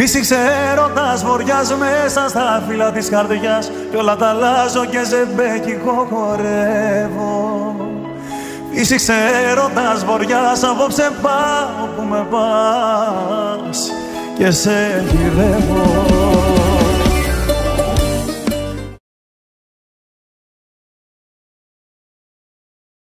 Φύσηξε έρωτας βοριάς μέσα στα φύλλα της καρδιάς Κι όλα τα αλλάζω και ζεμπέκικο χορεύω Φύσηξε έρωτας βοριάς απόψε πάω που με πας Και σε γυρεύω.